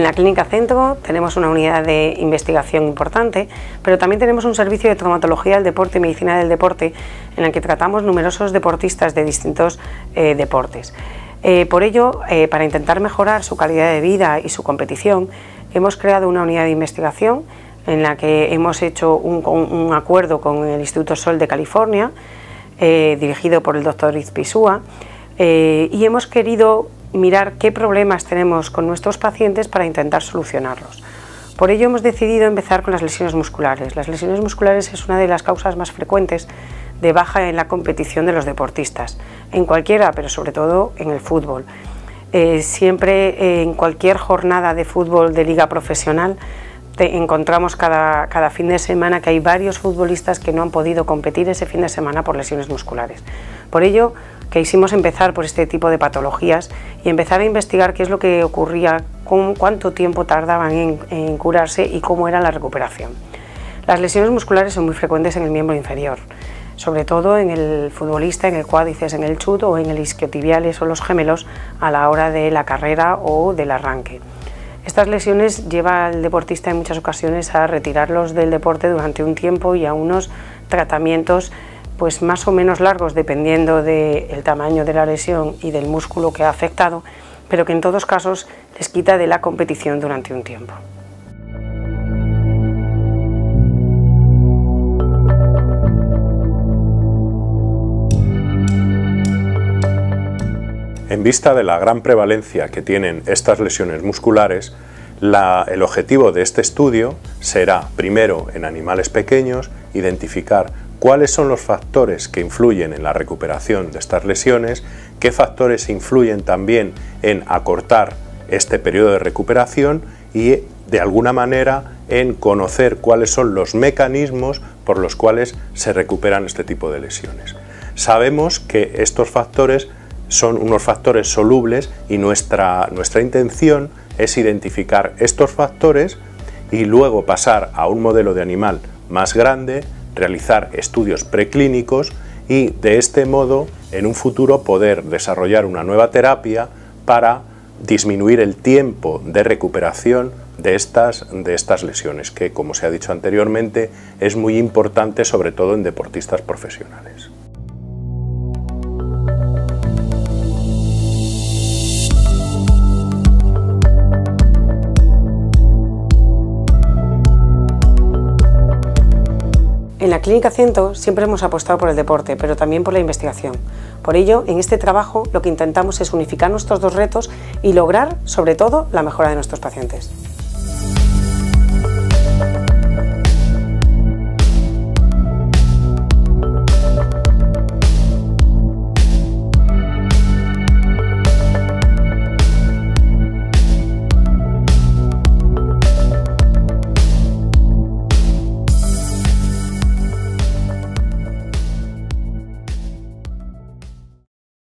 la Clínica Centro tenemos una unidad de investigación importante, pero también tenemos un servicio de traumatología del deporte y medicina del deporte en el que tratamos numerosos deportistas de distintos eh, deportes. Eh, por ello, eh, para intentar mejorar su calidad de vida y su competición, hemos creado una unidad de investigación en la que hemos hecho un, acuerdo con el Instituto Sol de California, dirigido por el doctor Izpisúa, y hemos querido mirar qué problemas tenemos con nuestros pacientes para intentar solucionarlos. Por ello hemos decidido empezar con las lesiones musculares. Las lesiones musculares es una de las causas más frecuentes de baja en la competición de los deportistas, en cualquiera, pero sobre todo en el fútbol. Eh, siempre eh, en cualquier jornada de fútbol de liga profesional te encontramos cada, cada, fin de semana que hay varios futbolistas que no han podido competir ese fin de semana por lesiones musculares. Por ello, quisimos empezar por este tipo de patologías y empezar a investigar qué es lo que ocurría, cuánto tiempo tardaban en, curarse y cómo era la recuperación. Las lesiones musculares son muy frecuentes en el miembro inferior, sobre todo en el futbolista, en el cuádriceps, en el chut o en el isquiotibiales o los gemelos a la hora de la carrera o del arranque. Estas lesiones lleva al deportista en muchas ocasiones a retirarlos del deporte durante un tiempo y a unos tratamientos pues más o menos largos dependiendo del tamaño de la lesión y del músculo que ha afectado, pero que en todos casos les quita de la competición durante un tiempo. En vista de la gran prevalencia que tienen estas lesiones musculares, el objetivo de este estudio será, primero, en animales pequeños, identificar cuáles son los factores que influyen en la recuperación de estas lesiones, qué factores influyen también en acortar este periodo de recuperación y de alguna manera en conocer cuáles son los mecanismos por los cuales se recuperan este tipo de lesiones. Sabemos que estos factores son unos factores solubles y nuestra, nuestra intención es identificar estos factores y luego pasar a un modelo de animal más grande realizar estudios preclínicos y de este modo en un futuro poder desarrollar una nueva terapia para disminuir el tiempo de recuperación de estas, de estas lesiones, que como se ha dicho anteriormente es muy importante sobre todo en deportistas profesionales. En la Clínica Ciento siempre hemos apostado por el deporte, pero también por la investigación. Por ello, en este trabajo lo que intentamos es unificar nuestros dos retos y lograr, sobre todo, la mejora de nuestros pacientes.